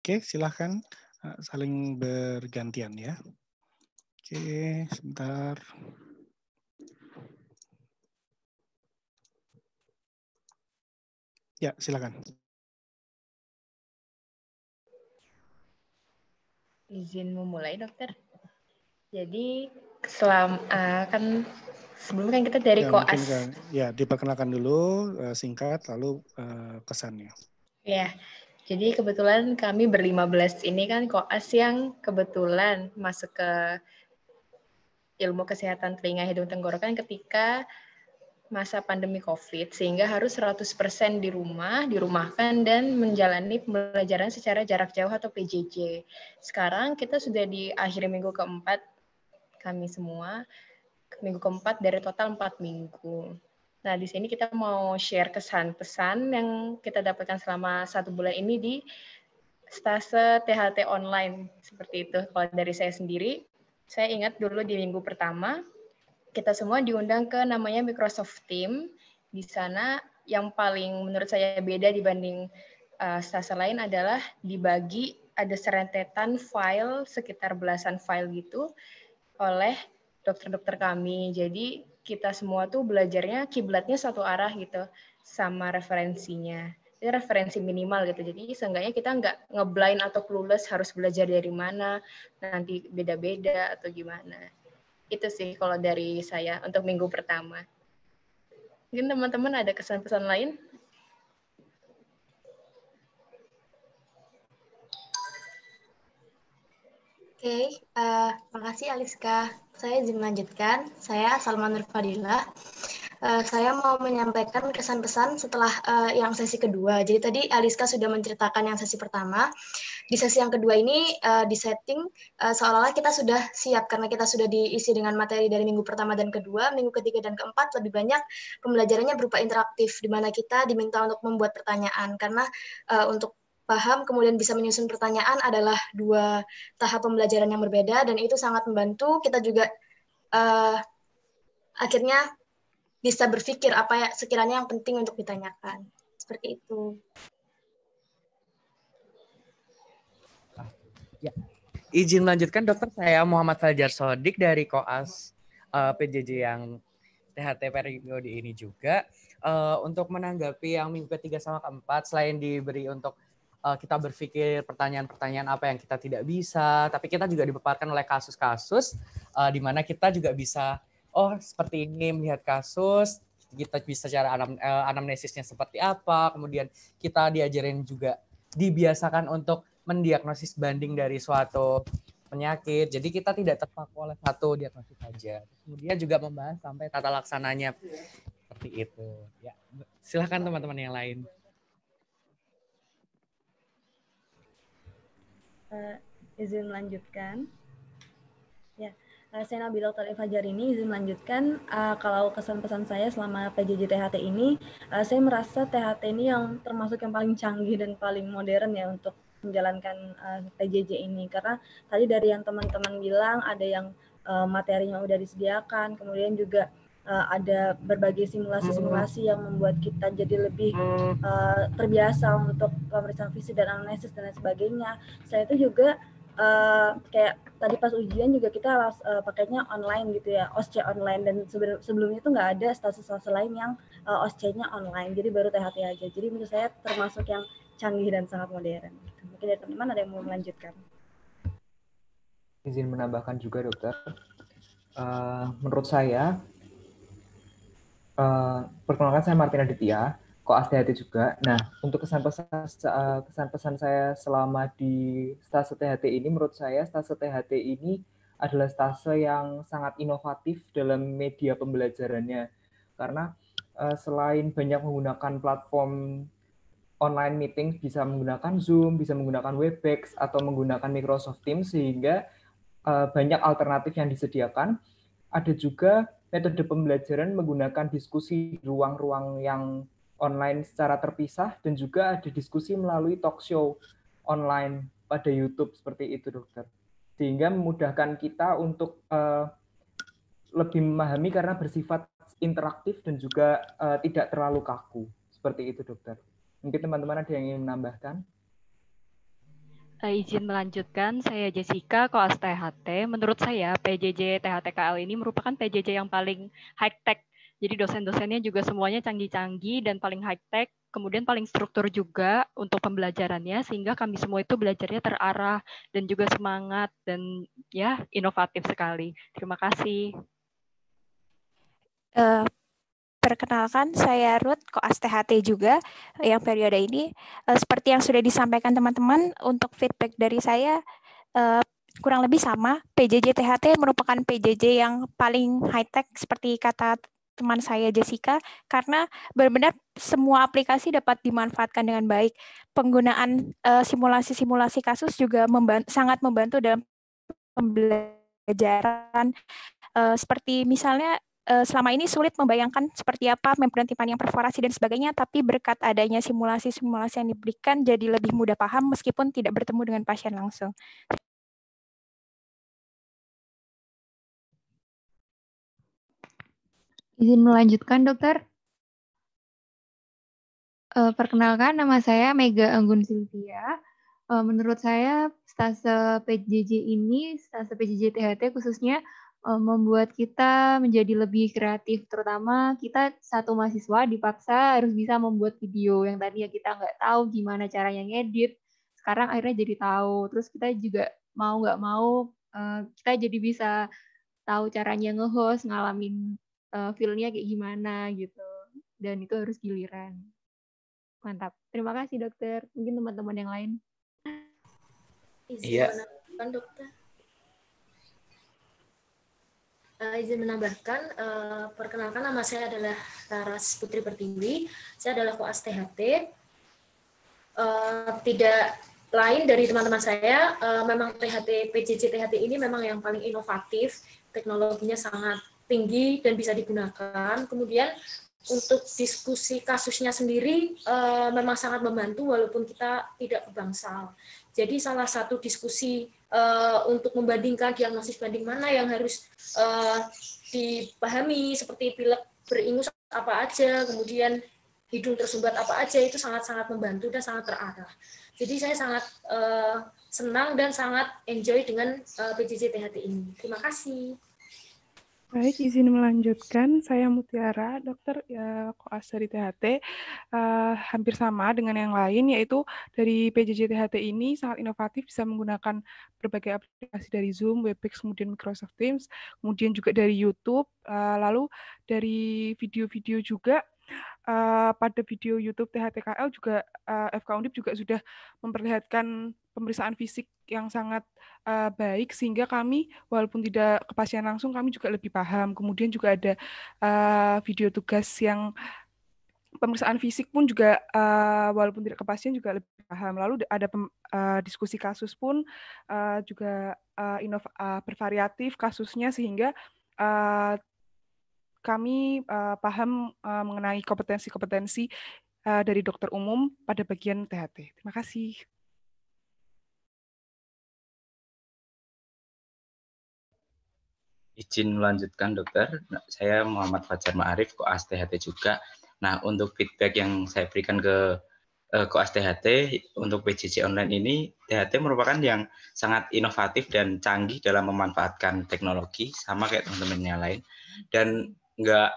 Oke, silahkan uh, saling bergantian ya. Oke, sebentar. Ya, silakan. Izin memulai, dokter. Jadi, selam uh, kan sebelumnya kan kita dari ya, koas. Kan, ya, diperkenalkan dulu uh, singkat, lalu uh, kesannya. Ya, jadi kebetulan kami berlima belas ini kan koas yang kebetulan masuk ke ilmu kesehatan telinga hidung tenggorokan ketika masa pandemi COVID sehingga harus 100% di rumah, dirumahkan dan menjalani pembelajaran secara jarak jauh atau PJJ. Sekarang kita sudah di akhir minggu keempat kami semua, minggu keempat dari total empat minggu. Nah, di sini kita mau share kesan pesan yang kita dapatkan selama satu bulan ini di stase THT online seperti itu. Kalau dari saya sendiri, saya ingat dulu di minggu pertama kita semua diundang ke namanya Microsoft Team. Di sana yang paling menurut saya beda dibanding uh, stase lain adalah dibagi ada serentetan file sekitar belasan file gitu oleh dokter-dokter kami. Jadi kita semua tuh belajarnya kiblatnya satu arah gitu sama referensinya. Itu referensi minimal gitu. Jadi seenggaknya kita nggak ngeblind atau clueless harus belajar dari mana, nanti beda-beda atau gimana itu sih kalau dari saya untuk minggu pertama. Mungkin teman-teman ada kesan-pesan lain? Oke, okay, uh, eh, makasih Aliska. Saya izin melanjutkan. Saya Salman Nurfadilah. Uh, saya mau menyampaikan kesan-pesan setelah uh, yang sesi kedua. Jadi tadi Aliska sudah menceritakan yang sesi pertama di sesi yang kedua ini uh, di setting uh, seolah-olah kita sudah siap karena kita sudah diisi dengan materi dari minggu pertama dan kedua, minggu ketiga dan keempat lebih banyak pembelajarannya berupa interaktif di mana kita diminta untuk membuat pertanyaan karena uh, untuk paham kemudian bisa menyusun pertanyaan adalah dua tahap pembelajaran yang berbeda dan itu sangat membantu kita juga uh, akhirnya bisa berpikir apa ya sekiranya yang penting untuk ditanyakan seperti itu. Ya. Izin melanjutkan dokter, saya Muhammad Fajar Sodik dari Koas uh, eh, PJJ yang THT periode ini juga. Uh, untuk menanggapi yang minggu ketiga sama keempat, selain diberi untuk uh, kita berpikir pertanyaan-pertanyaan apa yang kita tidak bisa, tapi kita juga dipaparkan oleh kasus-kasus uh, di mana kita juga bisa, oh seperti ini melihat kasus, kita bisa cara anam, uh, anamnesisnya seperti apa, kemudian kita diajarin juga dibiasakan untuk mendiagnosis banding dari suatu penyakit. Jadi kita tidak terpaku oleh satu diagnosis saja. Kemudian juga membahas sampai tata laksananya seperti itu. Ya, silahkan teman-teman yang lain. Uh, izin melanjutkan. Ya, uh, saya Nabila Dr. Fajar ini izin melanjutkan. Uh, kalau kesan-pesan saya selama PJJ THT ini, uh, saya merasa THT ini yang termasuk yang paling canggih dan paling modern ya untuk menjalankan uh, PJJ ini karena tadi dari yang teman-teman bilang ada yang uh, materinya udah disediakan kemudian juga uh, ada berbagai simulasi-simulasi yang membuat kita jadi lebih uh, terbiasa untuk pemeriksaan fisik dan analisis dan lain sebagainya. Saya itu juga uh, kayak tadi pas ujian juga kita uh, pakainya online gitu ya, OSCE online dan sebelumnya itu nggak ada stase-stase lain yang uh, OSCE-nya online, jadi baru THT aja. Jadi menurut saya termasuk yang canggih dan sangat modern. Mungkin dari teman-teman ada yang mau melanjutkan. Izin menambahkan juga dokter. Uh, menurut saya, uh, perkenalkan saya Martina Ditya, kok hati juga. Nah, untuk kesan-pesan eh, kesan-pesan saya selama di stase THT ini, menurut saya stase THT ini adalah stase yang sangat inovatif dalam media pembelajarannya. Karena uh, selain banyak menggunakan platform online meeting bisa menggunakan Zoom, bisa menggunakan Webex atau menggunakan Microsoft Teams sehingga uh, banyak alternatif yang disediakan. Ada juga metode pembelajaran menggunakan diskusi ruang-ruang yang online secara terpisah dan juga ada diskusi melalui talk show online pada YouTube seperti itu, dokter. Sehingga memudahkan kita untuk uh, lebih memahami karena bersifat interaktif dan juga uh, tidak terlalu kaku. Seperti itu, dokter. Mungkin teman-teman ada yang ingin menambahkan? Uh, izin melanjutkan, saya Jessica, Koas THT. Menurut saya, PJJ THTKL ini merupakan PJJ yang paling high-tech. Jadi dosen-dosennya juga semuanya canggih-canggih dan paling high-tech, kemudian paling struktur juga untuk pembelajarannya, sehingga kami semua itu belajarnya terarah dan juga semangat dan ya inovatif sekali. Terima kasih. Uh, Perkenalkan, saya Ruth, Koas THT juga yang periode ini. Uh, seperti yang sudah disampaikan teman-teman, untuk feedback dari saya uh, kurang lebih sama. PJJ THT merupakan PJJ yang paling high-tech seperti kata teman saya Jessica, karena benar-benar semua aplikasi dapat dimanfaatkan dengan baik. Penggunaan simulasi-simulasi uh, kasus juga membantu, sangat membantu dalam pembelajaran. Seperti misalnya selama ini sulit membayangkan seperti apa membran timpani yang perforasi dan sebagainya, tapi berkat adanya simulasi-simulasi yang diberikan jadi lebih mudah paham meskipun tidak bertemu dengan pasien langsung. Izin melanjutkan, dokter. Uh, perkenalkan, nama saya Mega Anggun Sylvia. Uh, menurut saya, stase PJJ ini, stase PJJ THT khususnya membuat kita menjadi lebih kreatif. Terutama kita satu mahasiswa dipaksa harus bisa membuat video yang tadinya kita nggak tahu gimana caranya ngedit. Sekarang akhirnya jadi tahu. Terus kita juga mau nggak mau uh, kita jadi bisa tahu caranya nge-host, ngalamin uh, feel-nya kayak gimana gitu. Dan itu harus giliran. Mantap. Terima kasih dokter. Mungkin teman-teman yang lain. Iya. dokter. Uh, izin menambahkan, uh, perkenalkan nama saya adalah Taras Putri Pertiwi. Saya adalah koas THT. Uh, eh, tidak lain dari teman-teman saya, uh, memang THT PJJ THT ini memang yang paling inovatif, teknologinya sangat tinggi dan bisa digunakan. Kemudian untuk diskusi kasusnya sendiri uh, memang sangat membantu walaupun kita tidak kebangsal. Jadi salah satu diskusi uh, untuk membandingkan diagnosis banding mana yang harus uh, dipahami seperti pilek beringus apa aja, kemudian hidung tersumbat apa aja itu sangat-sangat membantu dan sangat terarah. Jadi saya sangat senang dan sangat enjoy dengan uh, PJJ THT ini. Terima kasih. Baik, izin melanjutkan. Saya Mutiara, dokter ya, koas dari THT. Uh, hampir sama dengan yang lain, yaitu dari PJJ THT ini sangat inovatif, bisa menggunakan berbagai aplikasi dari Zoom, Webex, kemudian Microsoft Teams, kemudian juga dari YouTube, uh, lalu dari video-video juga uh, pada video YouTube THTKL juga uh, FK Undip juga sudah memperlihatkan pemeriksaan fisik yang sangat uh, baik sehingga kami walaupun tidak ke pasien langsung kami juga lebih paham. Kemudian juga ada uh, video tugas yang pemeriksaan fisik pun juga uh, walaupun tidak ke pasien juga lebih paham. Lalu ada pem, uh, diskusi kasus pun uh, juga uh, inov uh, bervariatif kasusnya sehingga uh, kami uh, paham uh, mengenai kompetensi-kompetensi uh, dari dokter umum pada bagian THT. Terima kasih. Izin melanjutkan dokter, nah, saya Muhammad Fajar Ma'arif, Koas THT juga. Nah, untuk feedback yang saya berikan ke uh, Koas THT untuk PJJ online ini, THT merupakan yang sangat inovatif dan canggih dalam memanfaatkan teknologi, sama kayak teman-teman yang lain. Dan nggak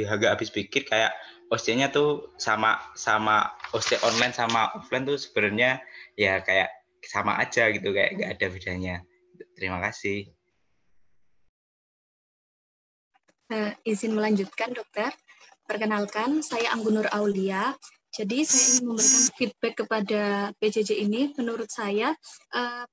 agak habis pikir kayak OC-nya tuh sama sama OC online sama offline tuh sebenarnya ya kayak sama aja gitu kayak nggak ada bedanya. Terima kasih. Uh, izin melanjutkan, dokter. Perkenalkan, saya Anggunur Aulia. Jadi saya ingin memberikan feedback kepada PJJ ini. Menurut saya, uh,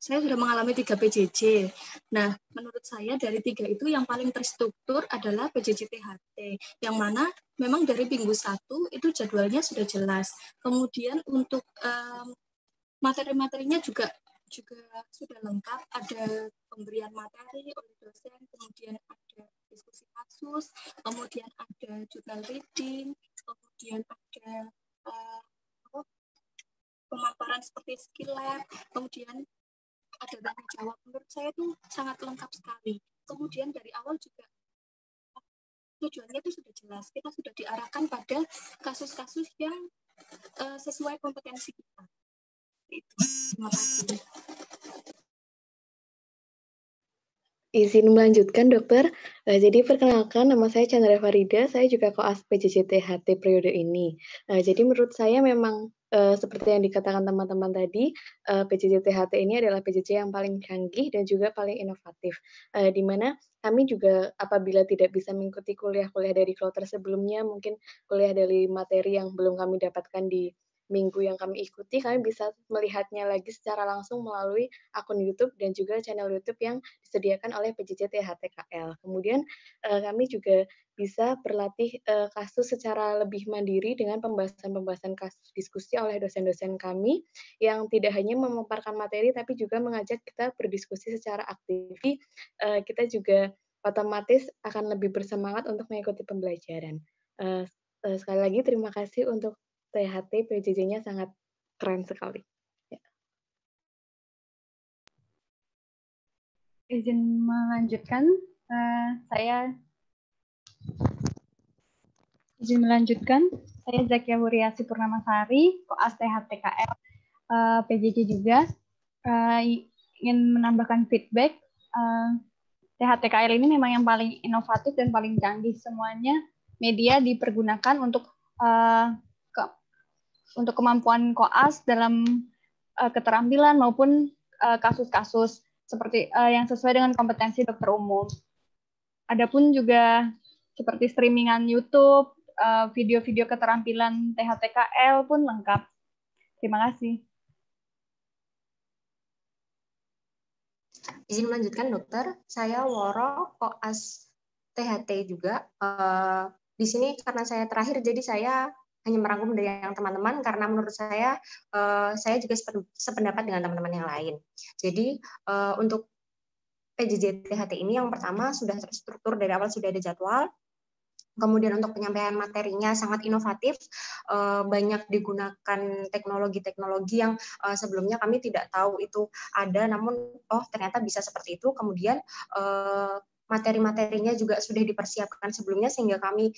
saya sudah mengalami tiga PJJ. Nah, menurut saya dari tiga itu yang paling terstruktur adalah PJJ THT, yang mana memang dari minggu satu itu jadwalnya sudah jelas. Kemudian untuk um, materi-materinya juga juga sudah lengkap, ada pemberian materi oleh dosen, kemudian ada diskusi kasus, kemudian ada jurnal reading, kemudian ada uh, pemaparan seperti skill lab, kemudian ada tanya jawab. Menurut saya itu sangat lengkap sekali. Kemudian dari awal juga tujuannya itu sudah jelas. Kita sudah diarahkan pada kasus-kasus yang uh, sesuai kompetensi kita. Terima kasih. Izin melanjutkan, dokter. Uh, jadi perkenalkan, nama saya Chandra Farida. Saya juga koas PJJ THT periode ini. Uh, jadi menurut saya memang uh, seperti yang dikatakan teman-teman tadi, uh, PJJ THT ini adalah PJJ yang paling canggih dan juga paling inovatif. Uh, di mana kami juga apabila tidak bisa mengikuti kuliah-kuliah dari kloter sebelumnya, mungkin kuliah dari materi yang belum kami dapatkan di minggu yang kami ikuti, kami bisa melihatnya lagi secara langsung melalui akun YouTube dan juga channel YouTube yang disediakan oleh PJJ THTKL. Kemudian uh, kami juga bisa berlatih uh, kasus secara lebih mandiri dengan pembahasan-pembahasan kasus diskusi oleh dosen-dosen kami yang tidak hanya memaparkan materi tapi juga mengajak kita berdiskusi secara aktif. Uh, kita juga otomatis akan lebih bersemangat untuk mengikuti pembelajaran. Sekali lagi terima kasih untuk THT PJJ-nya sangat keren sekali. Ya. Izin melanjutkan, uh, saya izin melanjutkan, saya Zakia Huriasi Purnamasari, koas THTKL uh, eh, PJJ juga, uh, ingin menambahkan feedback. Uh, THTKL ini memang yang paling inovatif dan paling canggih semuanya media dipergunakan untuk uh, untuk kemampuan koas dalam uh, keterampilan maupun eh, kasus-kasus uh, seperti uh, yang sesuai dengan kompetensi dokter umum. Adapun juga seperti streamingan YouTube, video-video uh, keterampilan THTKL pun lengkap. Terima kasih. Izin melanjutkan dokter, saya Woro koas THT juga. Uh, di sini karena saya terakhir jadi saya hanya merangkum dari yang teman-teman karena menurut saya uh, saya juga sependapat dengan teman-teman yang lain. Jadi uh, untuk PJJ THT ini yang pertama sudah terstruktur dari awal sudah ada jadwal. Kemudian untuk penyampaian materinya sangat inovatif, uh, banyak digunakan teknologi-teknologi yang sebelumnya kami tidak tahu itu ada, namun oh ternyata bisa seperti itu. Kemudian materi-materinya juga sudah dipersiapkan sebelumnya sehingga kami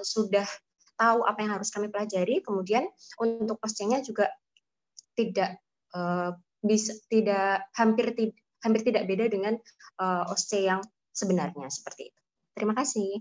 sudah tahu apa yang harus kami pelajari. Kemudian untuk postingnya juga tidak uh, bisa tidak hampir tidak hampir tidak beda dengan uh, OSCE yang sebenarnya seperti itu. Terima kasih.